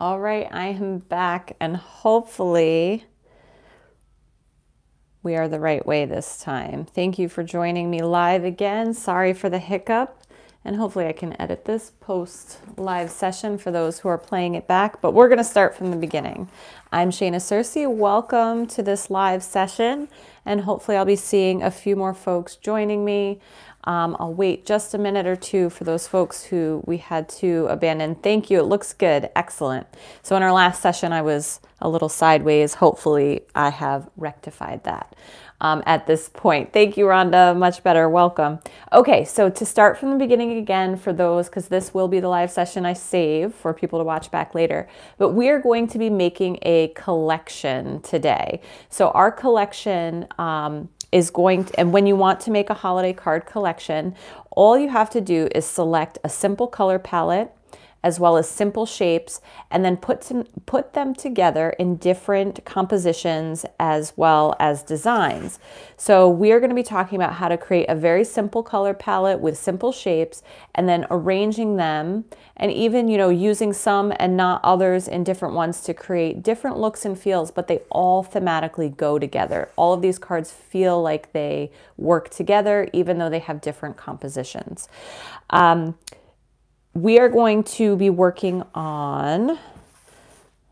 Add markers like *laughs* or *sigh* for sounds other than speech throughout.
All right, I am back and hopefully we are the right way this time. Thank you for joining me live again. Sorry for the hiccup and hopefully I can edit this post live session for those who are playing it back, but we're gonna start from the beginning. I'm Shana Circe, welcome to this live session and hopefully I'll be seeing a few more folks joining me. Um, I'll wait just a minute or two for those folks who we had to abandon. Thank you. It looks good. Excellent. So in our last session, I was a little sideways. Hopefully I have rectified that. Um, at this point. Thank you, Rhonda. Much better. Welcome. Okay, so to start from the beginning again for those, because this will be the live session I save for people to watch back later, but we are going to be making a collection today. So our collection um, is going to, and when you want to make a holiday card collection, all you have to do is select a simple color palette as well as simple shapes, and then put, some, put them together in different compositions as well as designs. So we are going to be talking about how to create a very simple color palette with simple shapes and then arranging them and even, you know, using some and not others in different ones to create different looks and feels, but they all thematically go together. All of these cards feel like they work together, even though they have different compositions. Um, we are going to be working on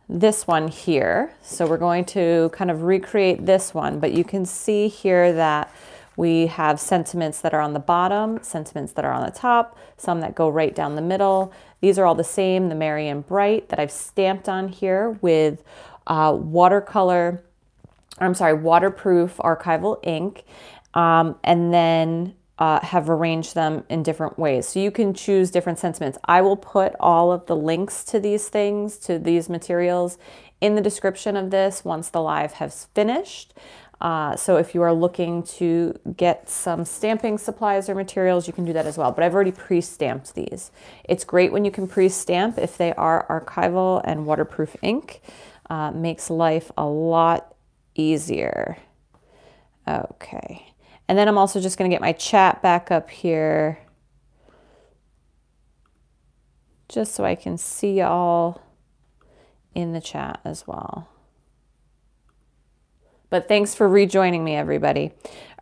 this one here. So we're going to kind of recreate this one, but you can see here that we have sentiments that are on the bottom, sentiments that are on the top, some that go right down the middle. These are all the same, the Merry and Bright that I've stamped on here with uh, watercolor, I'm sorry, waterproof archival ink. Um, and then uh, have arranged them in different ways. So you can choose different sentiments. I will put all of the links to these things, to these materials in the description of this once the live has finished. Uh, so if you are looking to get some stamping supplies or materials, you can do that as well. But I've already pre-stamped these. It's great when you can pre-stamp if they are archival and waterproof ink. Uh, makes life a lot easier. Okay. And then I'm also just going to get my chat back up here just so I can see y'all in the chat as well. But thanks for rejoining me, everybody.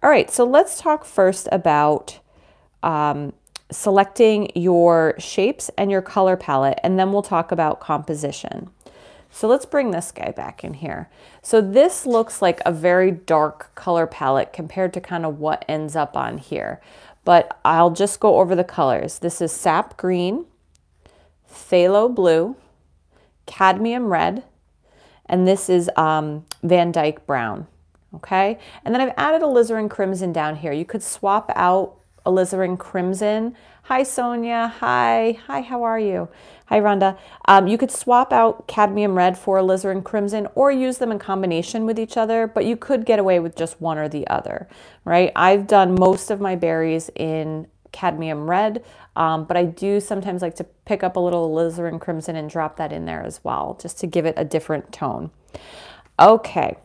All right, so let's talk first about um, selecting your shapes and your color palette, and then we'll talk about composition. So let's bring this guy back in here. So this looks like a very dark color palette compared to kind of what ends up on here. But I'll just go over the colors. This is sap green, phthalo blue, cadmium red, and this is um, Van Dyke brown. Okay, and then I've added alizarin crimson down here. You could swap out alizarin crimson. Hi, Sonia. Hi. Hi, how are you? Hi, Rhonda. Um, you could swap out cadmium red for alizarin crimson or use them in combination with each other, but you could get away with just one or the other, right? I've done most of my berries in cadmium red, um, but I do sometimes like to pick up a little alizarin crimson and drop that in there as well, just to give it a different tone. Okay,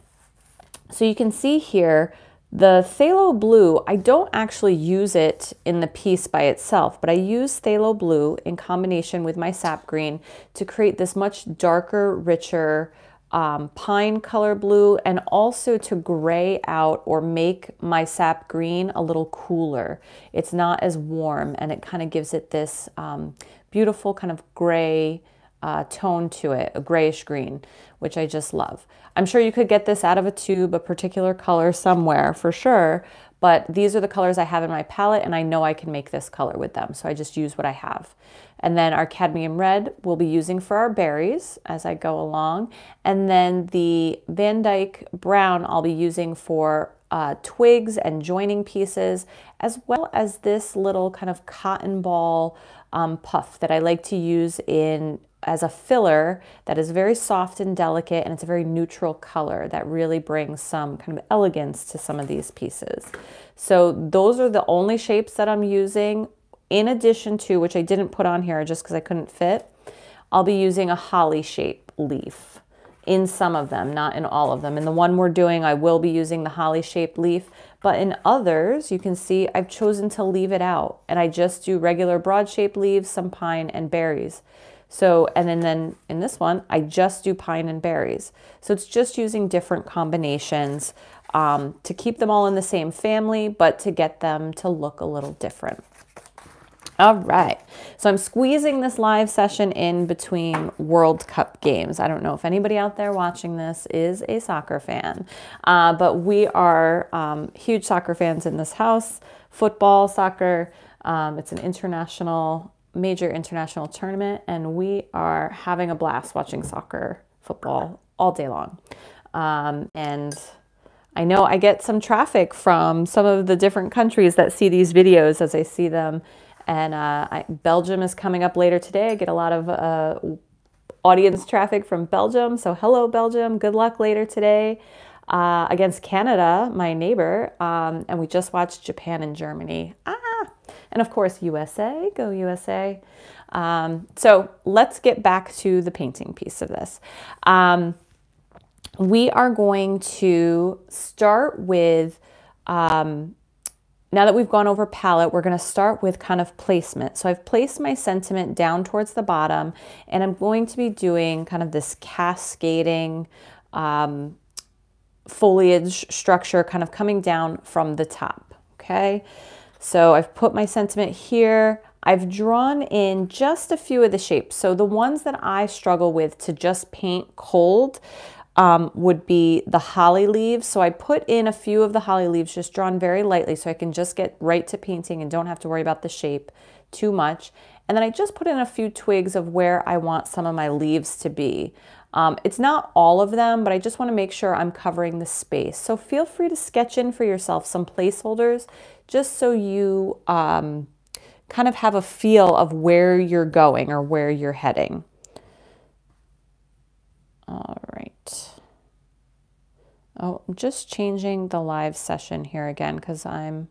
so you can see here, the phthalo blue, I don't actually use it in the piece by itself, but I use phthalo blue in combination with my sap green to create this much darker, richer um, pine color blue and also to gray out or make my sap green a little cooler. It's not as warm and it kind of gives it this um, beautiful kind of gray uh, tone to it, a grayish green, which I just love. I'm sure you could get this out of a tube, a particular color somewhere for sure, but these are the colors I have in my palette and I know I can make this color with them. So I just use what I have. And then our cadmium red we'll be using for our berries as I go along. And then the Van Dyke brown I'll be using for uh, twigs and joining pieces, as well as this little kind of cotton ball um, puff that I like to use in as a filler that is very soft and delicate and it's a very neutral color that really brings some kind of elegance to some of these pieces. So those are the only shapes that I'm using in addition to, which I didn't put on here just because I couldn't fit, I'll be using a holly shape leaf in some of them, not in all of them. In the one we're doing, I will be using the holly shaped leaf, but in others, you can see I've chosen to leave it out and I just do regular broad shaped leaves, some pine and berries. So, and then, then in this one, I just do pine and berries. So it's just using different combinations um, to keep them all in the same family, but to get them to look a little different. All right, so I'm squeezing this live session in between World Cup games. I don't know if anybody out there watching this is a soccer fan, uh, but we are um, huge soccer fans in this house. Football, soccer, um, it's an international major international tournament, and we are having a blast watching soccer, football all day long. Um, and I know I get some traffic from some of the different countries that see these videos as I see them. And uh, I, Belgium is coming up later today. I get a lot of uh, audience traffic from Belgium. So, hello, Belgium. Good luck later today uh, against Canada, my neighbor. Um, and we just watched Japan and Germany. Ah, and of course, USA, go USA. Um, so let's get back to the painting piece of this. Um, we are going to start with, um, now that we've gone over palette, we're going to start with kind of placement. So I've placed my sentiment down towards the bottom and I'm going to be doing kind of this cascading um, foliage structure kind of coming down from the top. Okay. So I've put my sentiment here. I've drawn in just a few of the shapes. So the ones that I struggle with to just paint cold um, would be the holly leaves. So I put in a few of the holly leaves just drawn very lightly so I can just get right to painting and don't have to worry about the shape too much. And then I just put in a few twigs of where I want some of my leaves to be. Um, it's not all of them, but I just want to make sure I'm covering the space. So feel free to sketch in for yourself some placeholders just so you um, kind of have a feel of where you're going or where you're heading. All right. Oh, I'm just changing the live session here again because I'm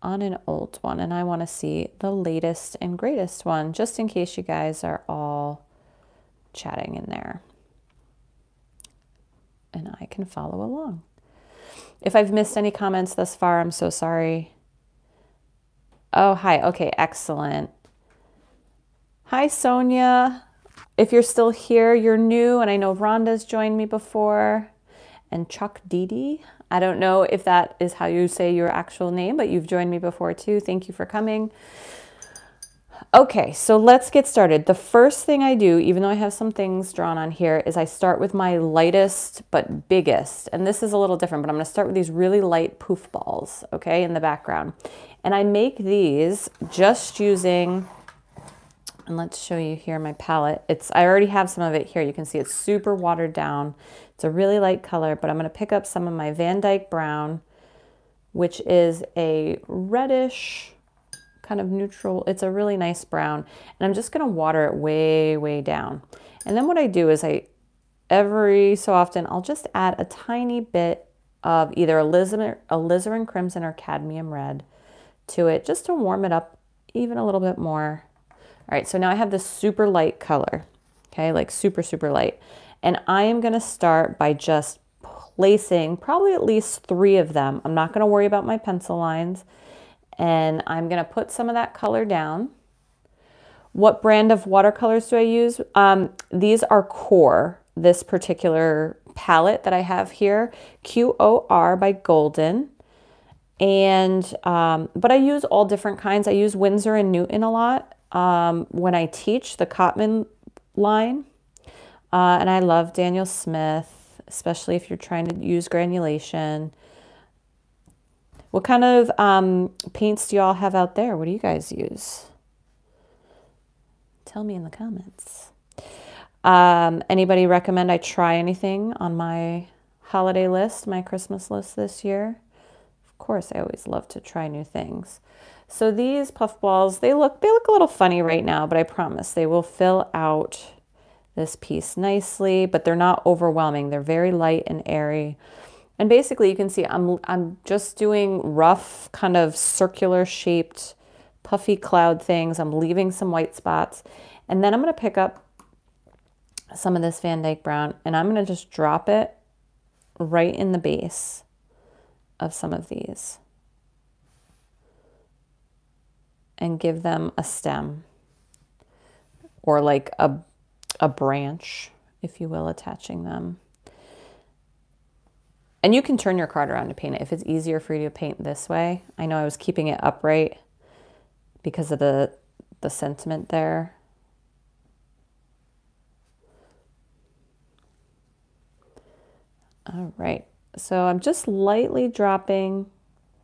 on an old one and I want to see the latest and greatest one just in case you guys are all chatting in there. And I can follow along. If I've missed any comments thus far, I'm so sorry. Oh, hi. Okay, excellent. Hi, Sonia. If you're still here, you're new, and I know Rhonda's joined me before. And Chuck Didi. I don't know if that is how you say your actual name, but you've joined me before too. Thank you for coming. Okay, so let's get started. The first thing I do, even though I have some things drawn on here, is I start with my lightest but biggest. And this is a little different, but I'm gonna start with these really light poof balls, okay, in the background. And I make these just using, and let's show you here my palette. It's I already have some of it here. You can see it's super watered down. It's a really light color, but I'm gonna pick up some of my Van Dyke Brown, which is a reddish, kind of neutral. It's a really nice brown. And I'm just going to water it way, way down. And then what I do is I, every so often, I'll just add a tiny bit of either alizarin, crimson or cadmium red to it just to warm it up even a little bit more. All right, so now I have this super light color, okay, like super, super light. And I am gonna start by just placing probably at least three of them. I'm not gonna worry about my pencil lines and I'm going to put some of that color down. What brand of watercolors do I use? Um, these are QoR, this particular palette that I have here, Q-O-R by Golden. And, um, but I use all different kinds. I use Winsor and Newton a lot um, when I teach the Cotman line. Uh, and I love Daniel Smith, especially if you're trying to use granulation. What kind of um, paints do y'all have out there? What do you guys use? Tell me in the comments. Um, anybody recommend I try anything on my holiday list, my Christmas list this year? Of course, I always love to try new things. So these puff balls, they look they look a little funny right now, but I promise they will fill out this piece nicely, but they're not overwhelming. They're very light and airy. And basically you can see I'm, I'm just doing rough kind of circular shaped puffy cloud things. I'm leaving some white spots. And then I'm going to pick up some of this Van Dyke Brown and I'm going to just drop it right in the base of some of these and give them a stem. or like a, a branch, if you will, attaching them. And you can turn your card around to paint it if it's easier for you to paint this way. I know I was keeping it upright because of the, the sentiment there. All right, so I'm just lightly dropping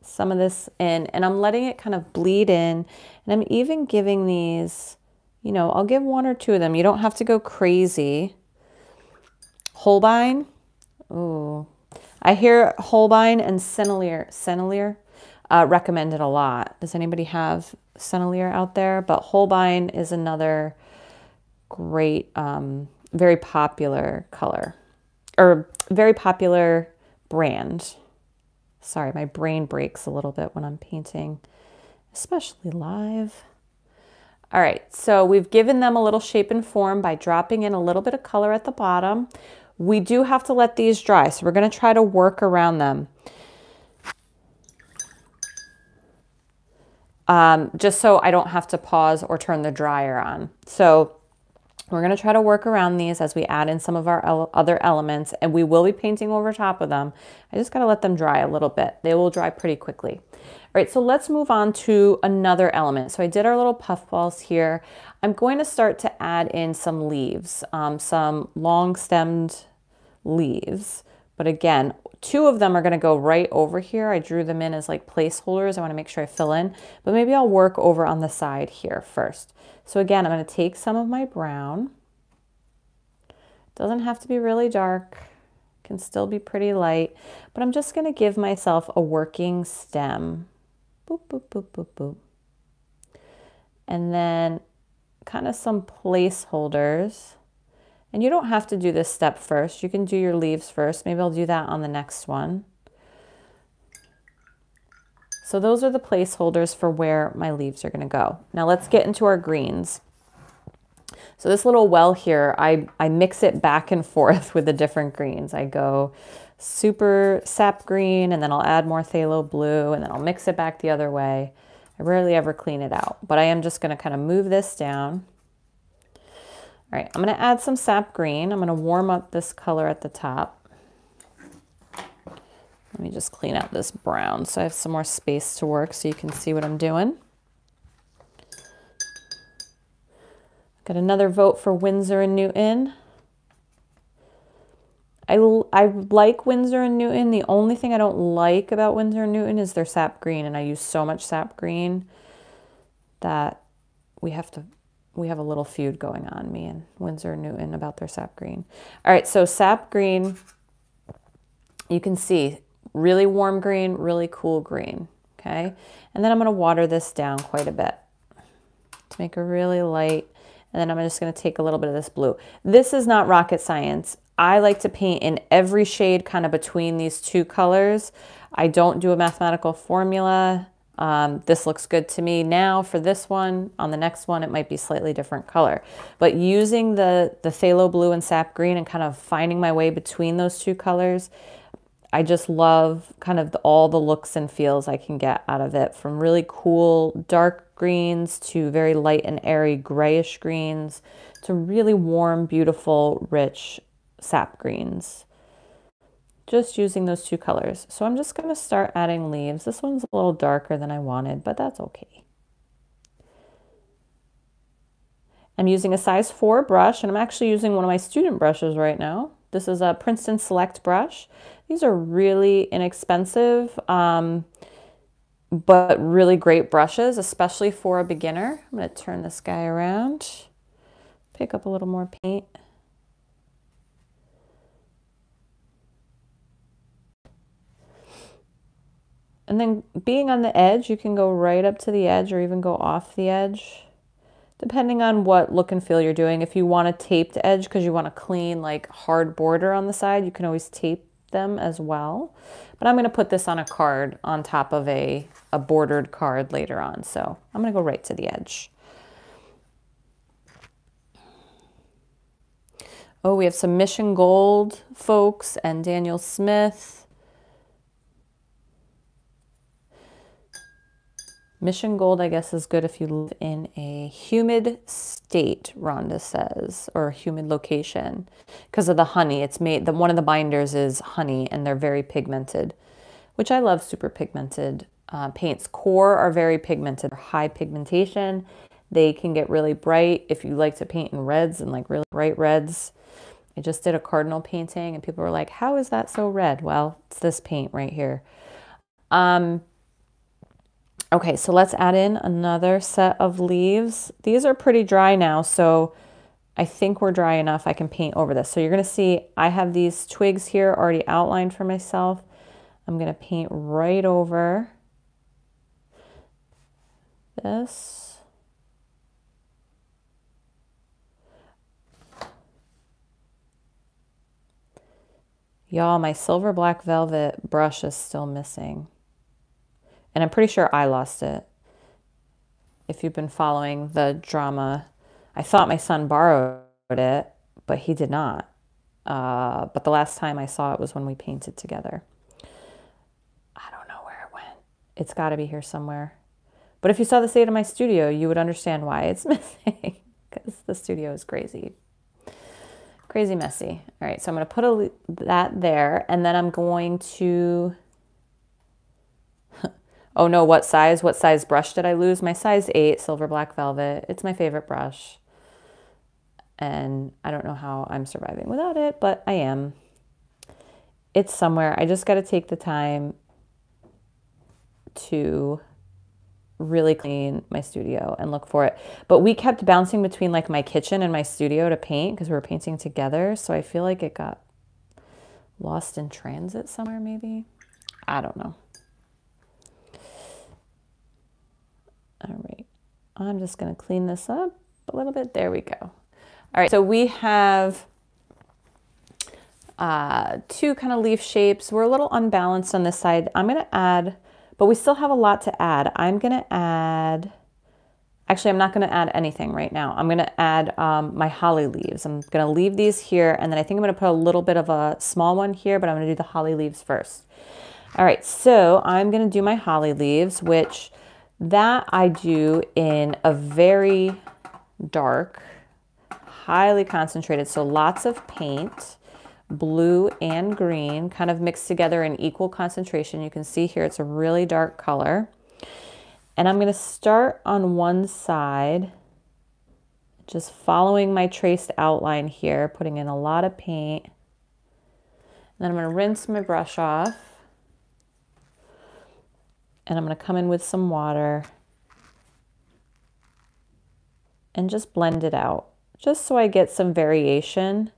some of this in and I'm letting it kind of bleed in. And I'm even giving these, you know, I'll give one or two of them. You don't have to go crazy. Holbein. Ooh, I hear Holbein and Sennelier, Sennelier uh, recommended a lot. Does anybody have Sennelier out there? But Holbein is another great, um, very popular color or very popular brand. Sorry, my brain breaks a little bit when I'm painting, especially live. All right, so we've given them a little shape and form by dropping in a little bit of color at the bottom. We do have to let these dry, so we're going to try to work around them. Um, just so I don't have to pause or turn the dryer on. So we're going to try to work around these as we add in some of our other elements and we will be painting over top of them. I just got to let them dry a little bit. They will dry pretty quickly. All right, so let's move on to another element. So I did our little puff balls here. I'm going to start to add in some leaves, um, some long stemmed leaves. But again, two of them are going to go right over here. I drew them in as like placeholders. I want to make sure I fill in, but maybe I'll work over on the side here first. So again, I'm going to take some of my brown. Doesn't have to be really dark, can still be pretty light, but I'm just going to give myself a working stem. Boop, boop, boop, boop, boop. And then kind of some placeholders and you don't have to do this step first. You can do your leaves first. Maybe I'll do that on the next one. So those are the placeholders for where my leaves are going to go. Now let's get into our greens. So this little well here, I, I mix it back and forth *laughs* with the different greens. I go super sap green and then I'll add more phthalo blue and then I'll mix it back the other way. I rarely ever clean it out, but I am just going to kind of move this down. All right, I'm going to add some sap green. I'm going to warm up this color at the top. Let me just clean out this brown so I have some more space to work so you can see what I'm doing. Got another vote for Winsor and Newton. I, I like Winsor and Newton. The only thing I don't like about Winsor and Newton is their sap green, and I use so much sap green that we have to we have a little feud going on, me and Winsor Newton, about their sap green. All right, so sap green, you can see really warm green, really cool green, okay? And then I'm gonna water this down quite a bit to make a really light, and then I'm just gonna take a little bit of this blue. This is not rocket science. I like to paint in every shade kind of between these two colors. I don't do a mathematical formula. Um, this looks good to me now for this one. On the next one, it might be slightly different color. But using the, the phthalo blue and sap green and kind of finding my way between those two colors, I just love kind of the, all the looks and feels I can get out of it from really cool dark greens to very light and airy grayish greens to really warm, beautiful, rich sap greens just using those two colors. So I'm just going to start adding leaves. This one's a little darker than I wanted, but that's okay. I'm using a size 4 brush, and I'm actually using one of my student brushes right now. This is a Princeton Select brush. These are really inexpensive, um, but really great brushes, especially for a beginner. I'm going to turn this guy around, pick up a little more paint. And then being on the edge, you can go right up to the edge or even go off the edge, depending on what look and feel you're doing. If you want a taped edge because you want a clean, like hard border on the side, you can always tape them as well. But I'm going to put this on a card on top of a, a bordered card later on. So I'm going to go right to the edge. Oh, we have some Mission Gold folks and Daniel Smith. Mission Gold, I guess, is good if you live in a humid state, Rhonda says, or a humid location because of the honey. It's made, the, one of the binders is honey and they're very pigmented, which I love super pigmented uh, paints. QoR are very pigmented, high pigmentation. They can get really bright if you like to paint in reds and like really bright reds. I just did a cardinal painting and people were like, how is that so red? Well, it's this paint right here. Um, Okay, so let's add in another set of leaves. These are pretty dry now, so I think we're dry enough. I can paint over this. So you're gonna see I have these twigs here already outlined for myself. I'm gonna paint right over this. Y'all, my silver black velvet brush is still missing. And I'm pretty sure I lost it. If you've been following the drama, I thought my son borrowed it, but he did not. Uh, but the last time I saw it was when we painted together. I don't know where it went. It's got to be here somewhere. But if you saw the state of my studio, you would understand why it's *laughs* missing because the studio is crazy. Crazy messy. All right, so I'm going to put a, that there and then I'm going to Oh no, what size? What size brush did I lose? My size 8 Silver Black Velvet. It's my favorite brush. And I don't know how I'm surviving without it, but I am. It's somewhere. I just got to take the time to really clean my studio and look for it. But we kept bouncing between like my kitchen and my studio to paint because we were painting together. So I feel like it got lost in transit somewhere maybe. I don't know. All right, I'm just gonna clean this up a little bit. There we go. All right, so we have uh, two kind of leaf shapes. We're a little unbalanced on this side. I'm gonna add, but we still have a lot to add. I'm gonna add, actually I'm not gonna add anything right now. I'm gonna add um, my holly leaves. I'm gonna leave these here and then I think I'm gonna put a little bit of a small one here, but I'm gonna do the holly leaves first. All right, so I'm gonna do my holly leaves, which that I do in a very dark, highly concentrated, so lots of paint, blue and green, kind of mixed together in equal concentration. You can see here it's a really dark color. And I'm going to start on one side, just following my traced outline here, putting in a lot of paint. And then I'm going to rinse my brush off and I'm going to come in with some water and just blend it out just so I get some variation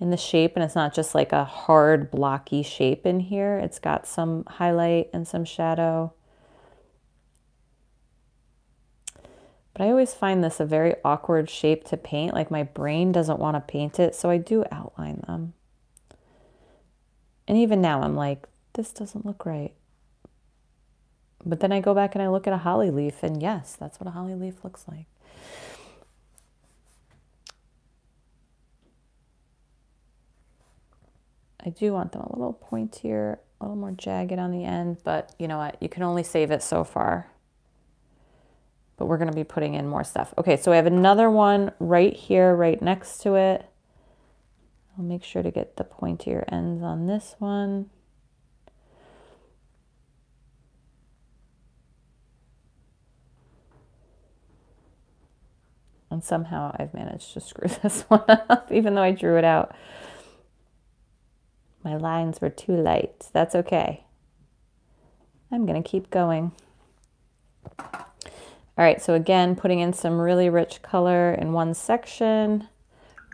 in the shape and it's not just like a hard blocky shape in here. It's got some highlight and some shadow. But I always find this a very awkward shape to paint. Like my brain doesn't want to paint it, so I do outline them. And even now I'm like, this doesn't look right. But then I go back and I look at a holly leaf, and yes, that's what a holly leaf looks like. I do want them a little pointier, a little more jagged on the end, but you know what? You can only save it so far. But we're going to be putting in more stuff. Okay, so I have another one right here, right next to it. I'll make sure to get the pointier ends on this one. And somehow I've managed to screw *laughs* this one up, even though I drew it out. My lines were too light. That's okay. I'm going to keep going. All right, so again, putting in some really rich color in one section.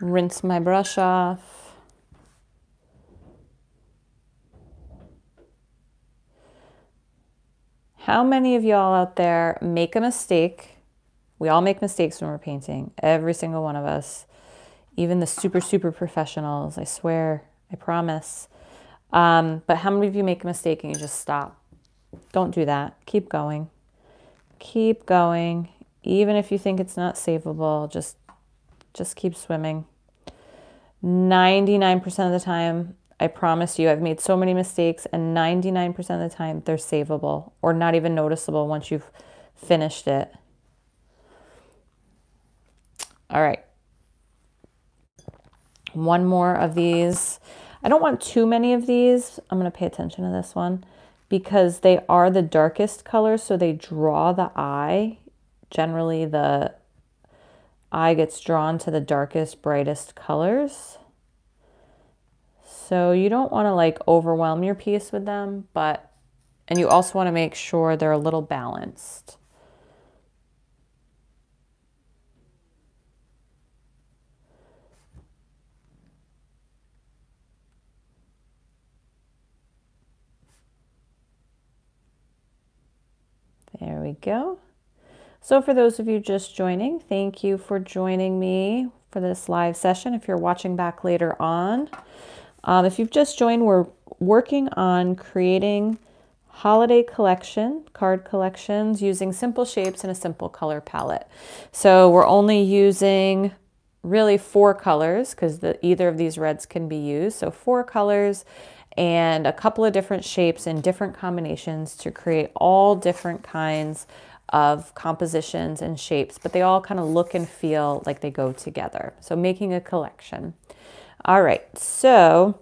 Rinse my brush off. How many of y'all out there make a mistake we all make mistakes when we're painting, every single one of us, even the super, super professionals. I swear, I promise. Um, but how many of you make a mistake and you just stop? Don't do that. Keep going. Keep going. Even if you think it's not savable, just just keep swimming. 99% of the time, I promise you, I've made so many mistakes, and 99% of the time, they're savable or not even noticeable once you've finished it. All right. One more of these. I don't want too many of these. I'm going to pay attention to this one because they are the darkest colors, so they draw the eye. Generally, the eye gets drawn to the darkest, brightest colors. So you don't want to like overwhelm your piece with them, but, and you also want to make sure they're a little balanced. There we go. So for those of you just joining, thank you for joining me for this live session. If you're watching back later on, um, if you've just joined, we're working on creating holiday collection, card collections using simple shapes and a simple color palette. So we're only using really four colors because either of these reds can be used. So four colors and a couple of different shapes and different combinations to create all different kinds of compositions and shapes, but they all kind of look and feel like they go together. So making a collection. All right, so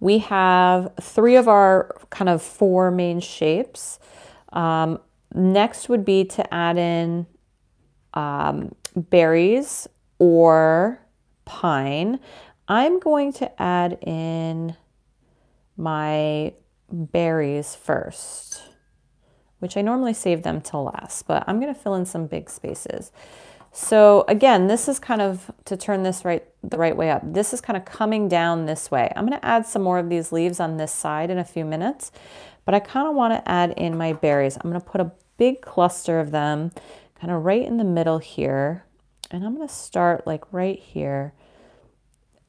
we have three of our kind of four main shapes. Um, next would be to add in um, berries or pine. I'm going to add in my berries first, which I normally save them till last, but I'm going to fill in some big spaces. So again, this is kind of, to turn this right the right way up, this is kind of coming down this way. I'm going to add some more of these leaves on this side in a few minutes, but I kind of want to add in my berries. I'm going to put a big cluster of them kind of right in the middle here. And I'm going to start like right here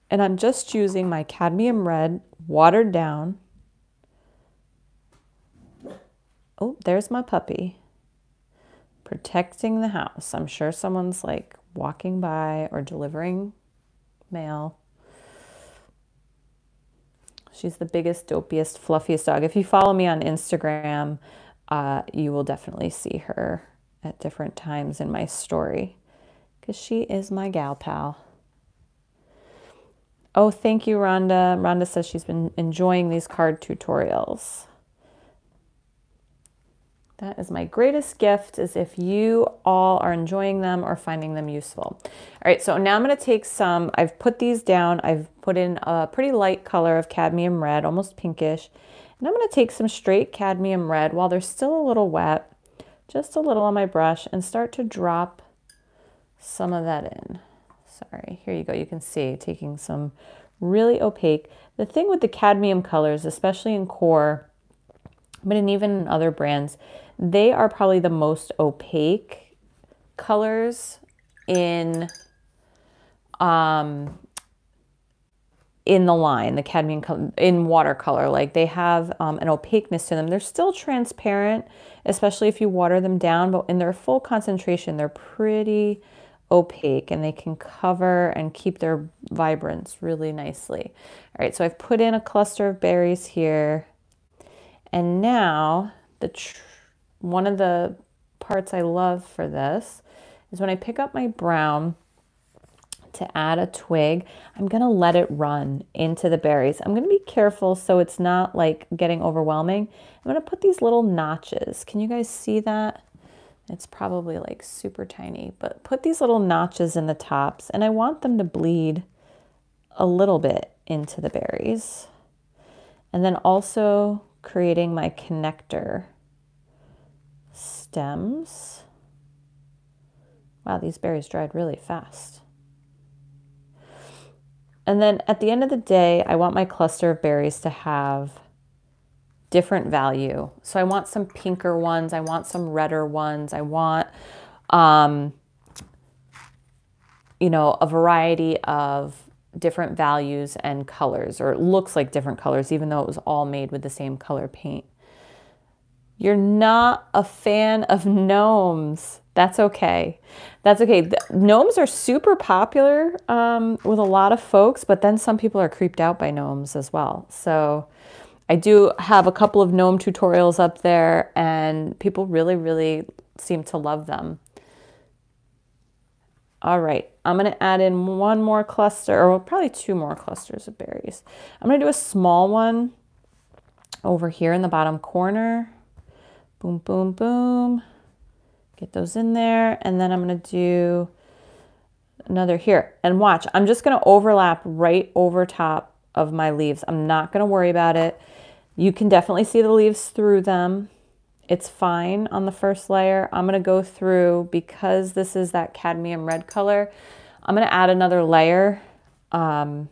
and I'm just using my cadmium red watered down. Oh, there's my puppy protecting the house. I'm sure someone's like walking by or delivering mail. She's the biggest, dopiest, fluffiest dog. If you follow me on Instagram, uh, you will definitely see her at different times in my story because she is my gal pal. Oh, thank you, Rhonda. Rhonda says she's been enjoying these card tutorials. That is my greatest gift is if you all are enjoying them or finding them useful. All right, so now I'm gonna take some, I've put these down, I've put in a pretty light color of cadmium red, almost pinkish. And I'm gonna take some straight cadmium red while they're still a little wet, just a little on my brush and start to drop some of that in. Sorry, here you go. You can see taking some really opaque. The thing with the cadmium colors, especially in QoR, but in even other brands, they are probably the most opaque colors in um, in the line, the cadmium in watercolor. Like they have um, an opaqueness to them. They're still transparent, especially if you water them down, but in their full concentration, they're pretty opaque and they can cover and keep their vibrance really nicely. All right, so I've put in a cluster of berries here. And now the one of the parts I love for this is when I pick up my brown to add a twig, I'm gonna let it run into the berries. I'm gonna be careful so it's not like getting overwhelming. I'm gonna put these little notches. Can you guys see that? It's probably like super tiny, but put these little notches in the tops and I want them to bleed a little bit into the berries. And then also creating my connector stems. Wow, these berries dried really fast. And then at the end of the day, I want my cluster of berries to have different value. So I want some pinker ones. I want some redder ones. I want, um, you know, a variety of different values and colors, or it looks like different colors, even though it was all made with the same color paint. You're not a fan of gnomes. That's okay. That's okay. The, gnomes are super popular um, with a lot of folks, but then some people are creeped out by gnomes as well. So I do have a couple of gnome tutorials up there and people really, really seem to love them. All right, I'm gonna add in one more cluster, or probably two more clusters of berries. I'm gonna do a small one over here in the bottom corner. Boom, boom, boom. Get those in there. And then I'm gonna do another here. And watch, I'm just gonna overlap right over top of my leaves. I'm not gonna worry about it. You can definitely see the leaves through them. It's fine on the first layer. I'm gonna go through, because this is that cadmium red color, I'm gonna add another layer. Um,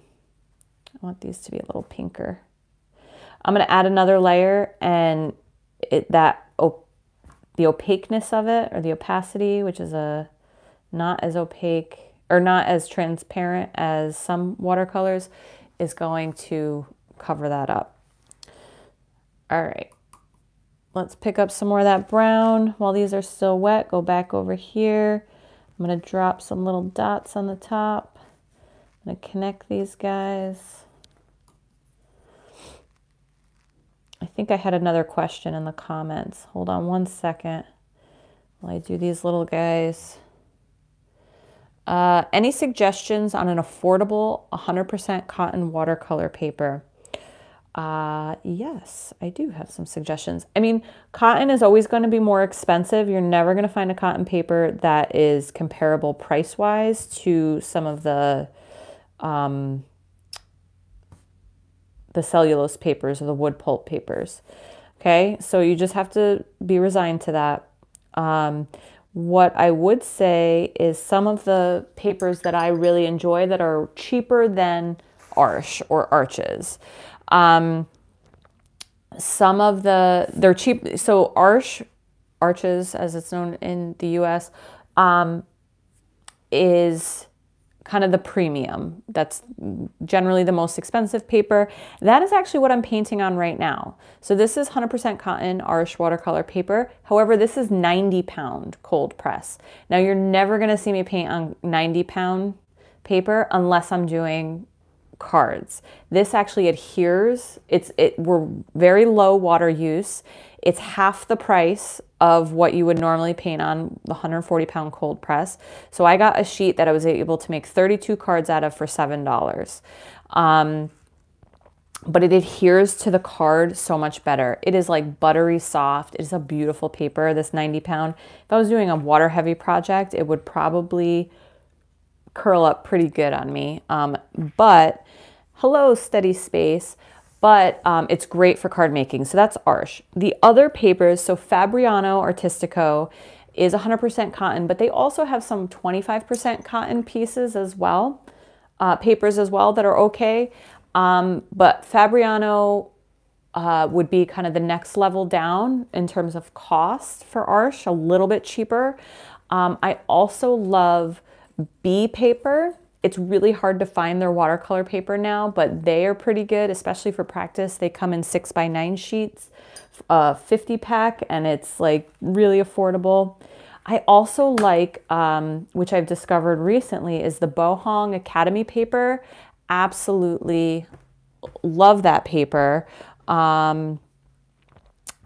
I want these to be a little pinker. I'm gonna add another layer and it, that op the opaqueness of it or the opacity, which is a not as opaque or not as transparent as some watercolors, is going to cover that up. All right, let's pick up some more of that brown while these are still wet. Go back over here. I'm gonna drop some little dots on the top. I'm gonna connect these guys. I think I had another question in the comments. Hold on one second while I do these little guys. Uh, any suggestions on an affordable 100% cotton watercolor paper? Uh, yes, I do have some suggestions. I mean, cotton is always going to be more expensive. You're never going to find a cotton paper that is comparable price wise to some of the um, the cellulose papers or the wood pulp papers. Okay, so you just have to be resigned to that. Um, what I would say is some of the papers that I really enjoy that are cheaper than Arches or Arches. Um, some of the, they're cheap. So Arches, Arches as it's known in the US, um, is kind of the premium. That's generally the most expensive paper. That is actually what I'm painting on right now. So this is 100% cotton Arches watercolor paper. However, this is 90 pound cold press. Now you're never gonna see me paint on 90 pound paper unless I'm doing cards. This actually adheres. It's it we're very low water use. It's half the price of what you would normally paint on the 140 pound cold press. So I got a sheet that I was able to make 32 cards out of for $7. Um, but it adheres to the card so much better. It is like buttery soft. It is a beautiful paper, this 90 pound. If I was doing a water heavy project, it would probably curl up pretty good on me. Um, but hello, steady space but um, it's great for card making. So that's Arsh. The other papers, so Fabriano Artistico is 100% cotton, but they also have some 25% cotton pieces as well, uh, papers as well that are okay. Um, but Fabriano uh, would be kind of the next level down in terms of cost for Arsh, a little bit cheaper. Um, I also love Bee paper. It's really hard to find their watercolor paper now, but they are pretty good, especially for practice. They come in six by nine sheets, a 50 pack, and it's like really affordable. I also like, um, which I've discovered recently, is the Baohong Academy paper. Absolutely love that paper. Um,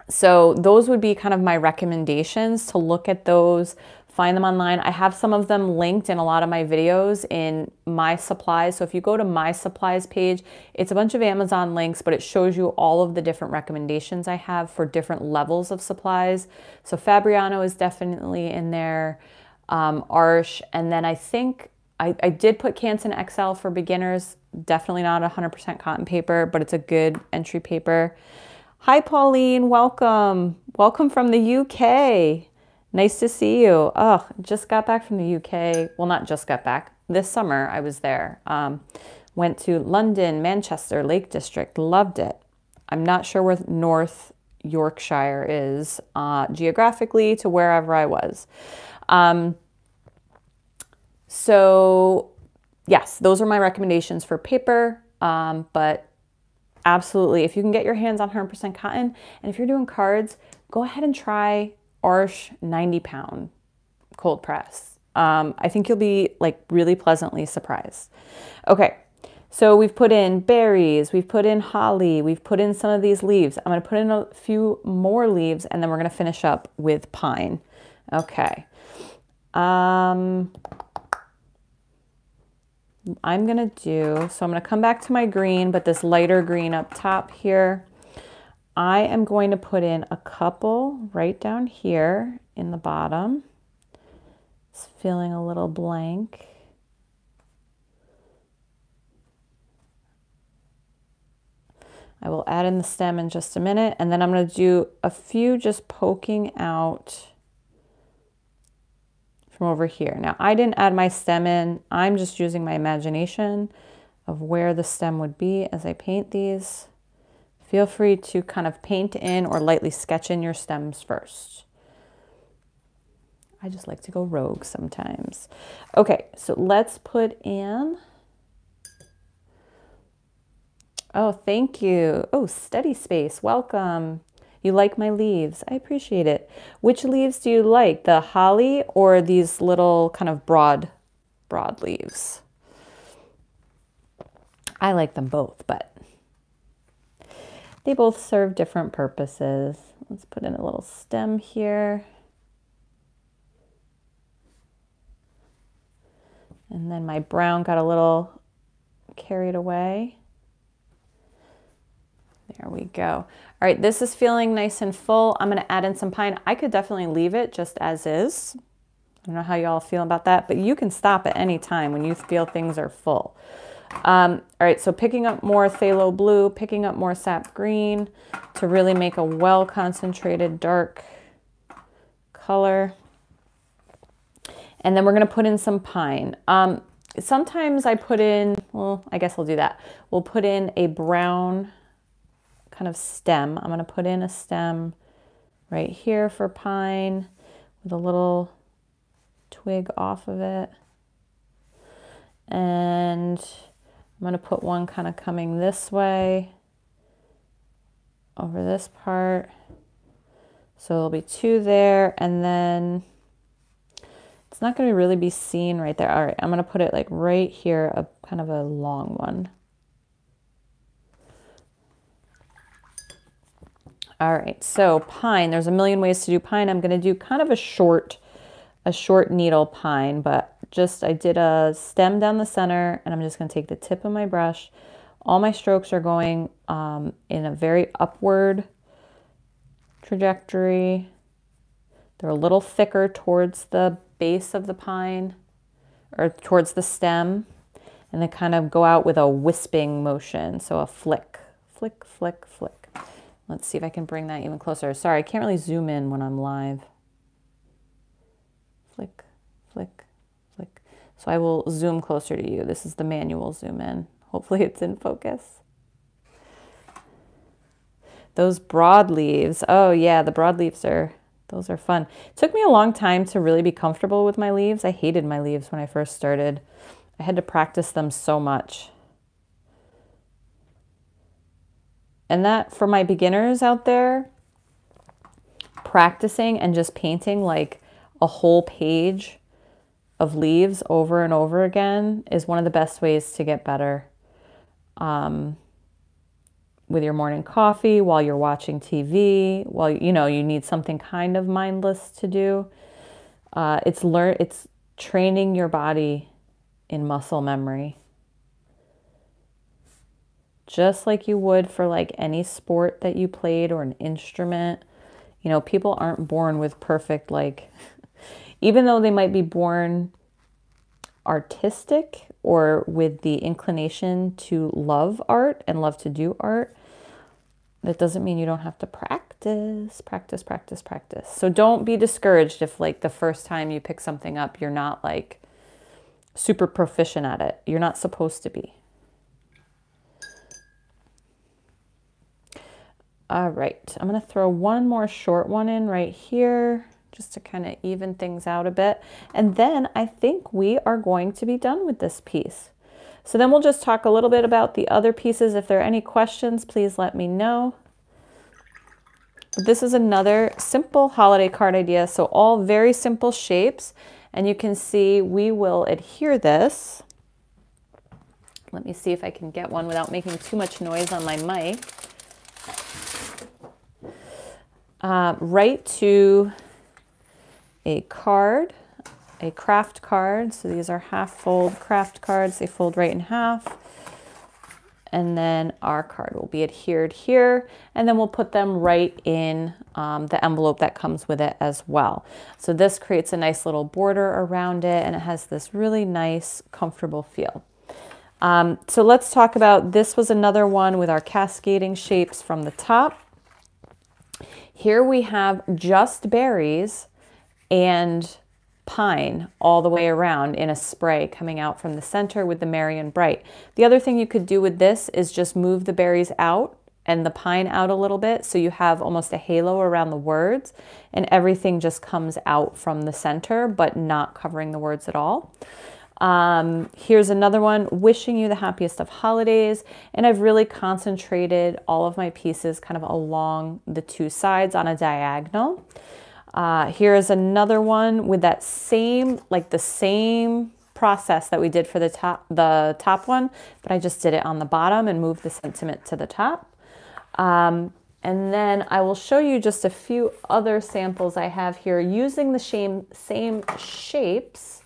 so those would be kind of my recommendations to look at those find them online. I have some of them linked in a lot of my videos in my supplies. So if you go to my supplies page, it's a bunch of Amazon links, but it shows you all of the different recommendations I have for different levels of supplies. So Fabriano is definitely in there, um, Arches, and then I think I, I did put Canson XL for beginners, definitely not 100% cotton paper, but it's a good entry paper. Hi, Pauline, welcome. Welcome from the UK. Nice to see you. Oh, just got back from the UK. Well, not just got back. This summer I was there. Um, went to London, Manchester, Lake District. Loved it. I'm not sure where North Yorkshire is uh, geographically to wherever I was. Um, so, yes, those are my recommendations for paper. Um, but absolutely, if you can get your hands on 100% cotton, and if you're doing cards, go ahead and try Arches 90 pound cold press. Um, I think you'll be like really pleasantly surprised. Okay, So we've put in berries, we've put in holly, we've put in some of these leaves. I'm to put in a few more leaves and then we're going to finish up with pine. Okay. Um, I'm going to do, so I'm going to come back to my green, but this lighter green up top here. I am going to put in a couple right down here in the bottom. It's feeling a little blank. I will add in the stem in just a minute and then I'm going to do a few just poking out from over here. Now I didn't add my stem in. I'm just using my imagination of where the stem would be as I paint these. Feel free to kind of paint in or lightly sketch in your stems first. I just like to go rogue sometimes. Okay, so let's put in Oh, thank you. Oh, Steady Space, welcome. You like my leaves. I appreciate it. Which leaves do you like, the holly or these little kind of broad, broad leaves? I like them both, but they both serve different purposes. Let's put in a little stem here. And then my brown got a little carried away. There we go. All right, this is feeling nice and full. I'm gonna add in some pine. I could definitely leave it just as is. I don't know how y'all feel about that, but you can stop at any time when you feel things are full. Um, all right, so picking up more phthalo blue, picking up more sap green to really make a well-concentrated dark color. And then we're gonna put in some pine. Um, sometimes I put in, well, I guess I'll do that. We'll put in a brown kind of stem. I'm going to put in a stem right here for pine with a little twig off of it. And I'm going to put one kind of coming this way over this part. So there'll be two there and then it's not going to really be seen right there. All right, I'm going to put it like right here, a kind of a long one. All right, so pine, there's a million ways to do pine. I'm gonna do kind of a short, a short needle pine, but just, I did a stem down the center and I'm just gonna take the tip of my brush. All my strokes are going um, in a very upward trajectory. They're a little thicker towards the base of the pine or towards the stem and they kind of go out with a wisping motion. So a flick, flick, flick, flick. Let's see if I can bring that even closer. Sorry, I can't really zoom in when I'm live. Flick, flick, flick. So I will zoom closer to you. This is the manual zoom in. Hopefully it's in focus. Those broad leaves. Oh yeah, the broad leaves are, those are fun. It took me a long time to really be comfortable with my leaves. I hated my leaves when I first started. I had to practice them so much. And that for my beginners out there, practicing and just painting like a whole page of leaves over and over again is one of the best ways to get better. Um, with your morning coffee, while you're watching TV, while you know you need something kind of mindless to do. Uh, it's learn it's training your body in muscle memory just like you would for like any sport that you played or an instrument. You know, people aren't born with perfect, like, even though they might be born artistic or with the inclination to love art and love to do art, that doesn't mean you don't have to practice, practice, practice, practice. So don't be discouraged if, like, the first time you pick something up, you're not like super proficient at it. You're not supposed to be. All right, I'm gonna throw one more short one in right here just to kind of even things out a bit. And then I think we are going to be done with this piece. So then we'll just talk a little bit about the other pieces. If there are any questions, please let me know. This is another simple holiday card idea. So all very simple shapes. And you can see we will adhere this Let me see if I can get one without making too much noise on my mic. Uh, right to a card, a craft card. So these are half fold craft cards. They fold right in half. And then our card will be adhered here. And then we'll put them right in um, the envelope that comes with it as well. So this creates a nice little border around it and it has this really nice, comfortable feel. Um, so let's talk about, this was another one with our cascading shapes from the top. Here we have just berries and pine all the way around in a spray coming out from the center with the and Bright. The other thing you could do with this is just move the berries out and the pine out a little bit so you have almost a halo around the words and everything just comes out from the center but not covering the words at all. Um, here's another one, wishing you the happiest of holidays. And I've really concentrated all of my pieces kind of along the two sides on a diagonal. Uh, here's another one with that same, like the same process that we did for the top, the top one, but I just did it on the bottom and moved the sentiment to the top. Um, and then I will show you just a few other samples I have here using the same, same shapes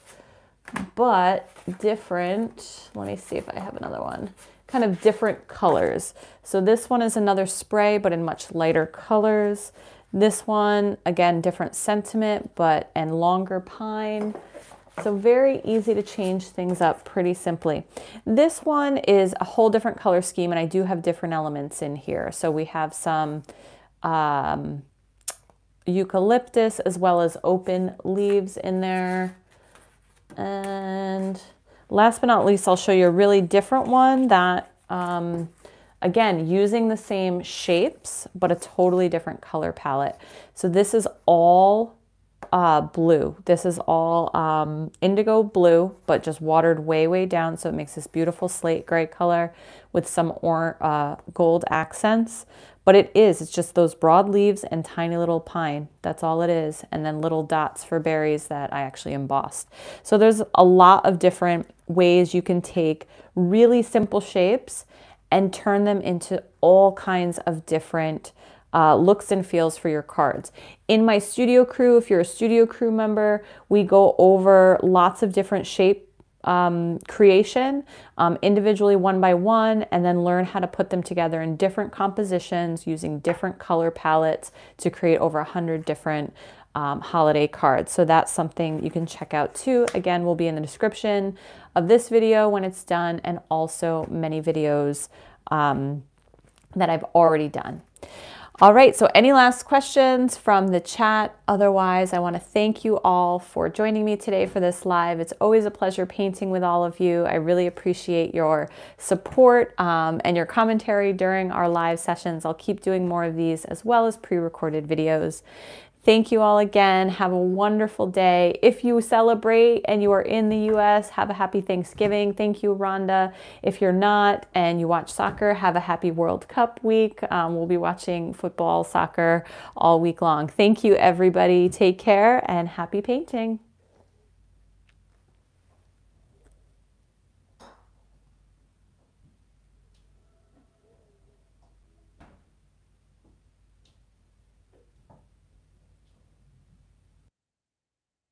but different. Let me see if I have another one. Kind of different colors. So this one is another spray, but in much lighter colors. This one, again, different sentiment, but and longer pine. So very easy to change things up pretty simply. This one is a whole different color scheme and I do have different elements in here. So we have some um, eucalyptus as well as open leaves in there. And last but not least, I'll show you a really different one that, um, again, using the same shapes, but a totally different color palette. So this is all uh, blue. This is all um, indigo blue, but just watered way, way down. So it makes this beautiful slate gray color with some or, uh, gold accents. But it is, it's just those broad leaves and tiny little pine. That's all it is. And then little dots for berries that I actually embossed. So there's a lot of different ways you can take really simple shapes and turn them into all kinds of different uh, looks and feels for your cards. In my studio crew, if you're a studio crew member, we go over lots of different shape um, creation um, individually one by one and then learn how to put them together in different compositions using different color palettes to create over a hundred different um, holiday cards. So that's something you can check out too. Again, will be in the description of this video when it's done and also many videos um, that I've already done. All right, so any last questions from the chat? Otherwise, I want to thank you all for joining me today for this live. It's always a pleasure painting with all of you. I really appreciate your support um, and your commentary during our live sessions. I'll keep doing more of these as well as pre-recorded videos. Thank you all again. Have a wonderful day. If you celebrate and you are in the US, have a happy Thanksgiving. Thank you, Rhonda. If you're not and you watch soccer, have a happy World Cup week. Um, we'll be watching football, soccer all week long. Thank you, everybody. Take care and happy painting.